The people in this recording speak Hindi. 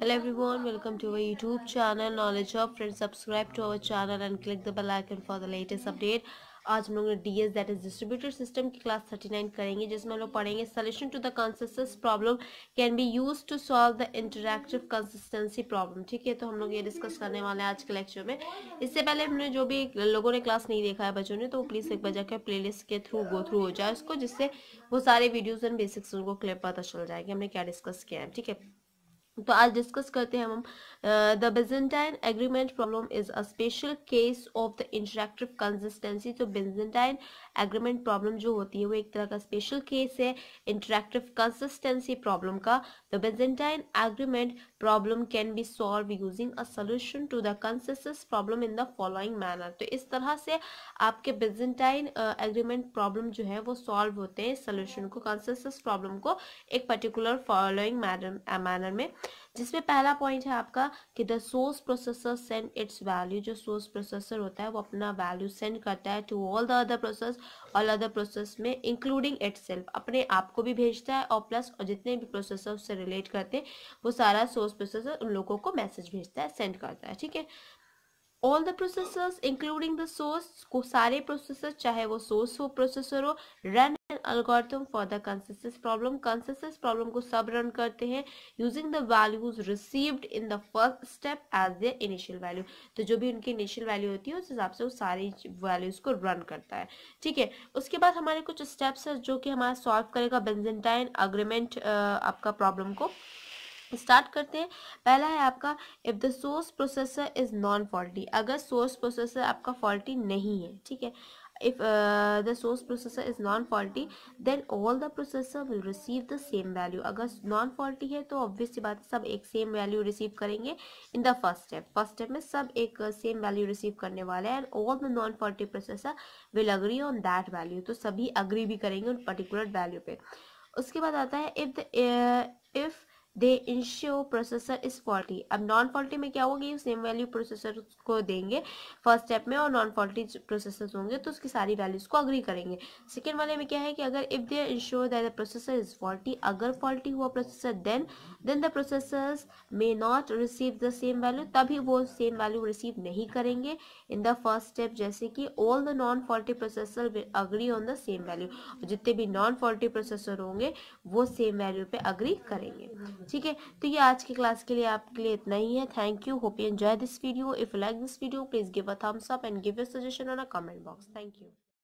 everyone, welcome to our YouTube channel Knowledge Hub. Friends, subscribe to our channel and click the bell icon for the latest update. आज हम लोग D S that is distributor system की क्लास 39 करेंगे जिसमें हम लोग पढ़ेंगे solution to the consensus problem can be use to solve the interactive consistency problem ठीक है तो हम लोग ये डिस्कस करने वाले हैं आज के लेक्चर में इससे पहले हमने जो भी लोगों ने क्लास नहीं देखा है बच्चों ने तो प्लीज़ एक बार जाकर प्ले के थ्रू गो थ्रू हो जाए उसको जिससे वो सारे वीडियोज़ एंड बेसिक्स उनको क्लियर पता चल जाएगी हमने क्या डिस्कस किया है ठीक है तो आज डिस्कस करते हैं हम। The Byzantine agreement problem is a special case of the interactive consistency तो बेजेंटाइन एग्रीमेंट प्रॉब्लम जो होती है, वो एक तरह का स्पेशल केस है इंटरेक्टिव कंसिस्टेंसी प्रॉब्लम का। The Byzantine agreement problem can be solve using a solution to the consensus problem in the following manner तो इस तरह से आपके बेजेंटाइन एग्रीमेंट प्रॉब्लम जो है, वो सॉल्व होते हैं सोल्यूशन को कंसिस्टेंस प्रॉब्लम को एक पर्टिकुलर फॉलोइंग मैनर में। जिसमें पहला पॉइंट है आपका कि the source processor send its value जो सोर्स प्रोसेसर होता है, वो अपना वैल्यू सेंड करता है to all the other process all other process में इंक्लूडिंग इट अपने आप को भी भेजता है और प्लस और जितने भी प्रोसेसर उससे रिलेट करते हैं, वो सारा सोर्स प्रोसेसर उन लोगों को मैसेज भेजता है सेंड करता है, ठीक है? All the processors including the source को सारे प्रोसेसर चाहे वो सोर्स हो प्रोसेसर हो run an algorithm for the consensus problem consensus problem को सब रन करते हैं using the values received in the first step as their initial value तो जो भी उनकी इनिशियल वैल्यू होती है, उस हिसाब से वो सारी वैल्यूज़ को रन करता है। ठीक है, उसके बाद हमारे कुछ स्टेप्स है जो कि हमारा सॉल्व करेगा बेंजेंटाइन अग्रीमेंट आपका प्रॉब्लम को। स्टार्ट करते हैं। पहला है आपका if the source processor is non faulty अगर सोर्स प्रोसेसर आपका फॉल्टी नहीं है, ठीक है? If the source processor is non faulty then all the processor will receive the same value अगर नॉन फॉल्टी है तो ऑब्वियसली बात है, सब एक सेम वैल्यू रिसीव करेंगे in the first step first step में सब एक सेम वैल्यू रिसीव करने वाला है and all the non faulty processor will agree on that value तो सभी अग्री भी करेंगे उन पर्टिकुलर वैल्यू पे। उसके बाद आता है if the if they ensure processor is faulty अब नॉन फॉल्टी में क्या होगी? सेम वैल्यू प्रोसेसर को देंगे। फ़र्स्ट स्टेप में और नॉन फॉल्टी प्रोसेसर होंगे तो उसकी सारी वैल्यूज़ को अग्री करेंगे। सेकेंड वाले में क्या है कि अगर if they ensure that the processor is faulty अगर फॉल्टी हुआ processor then then the processor may not receive the same value तभी वो सेम वैल्यू रिसीव नहीं करेंगे। इन द फ़र्स्ट स्टेप जैसे कि all the non faulty processor will agree on the same value जितने भी नॉन फॉल्टी प्रोसेसर होंगे, वो सेम वैल्यू पे अग्री करेंगे। ठीक है? तो ये आज की क्लास के लिए आपके लिए इतना ही है। Thank you hope you enjoy this video if like this video please give a thumbs up and give your suggestion on a comment box thank you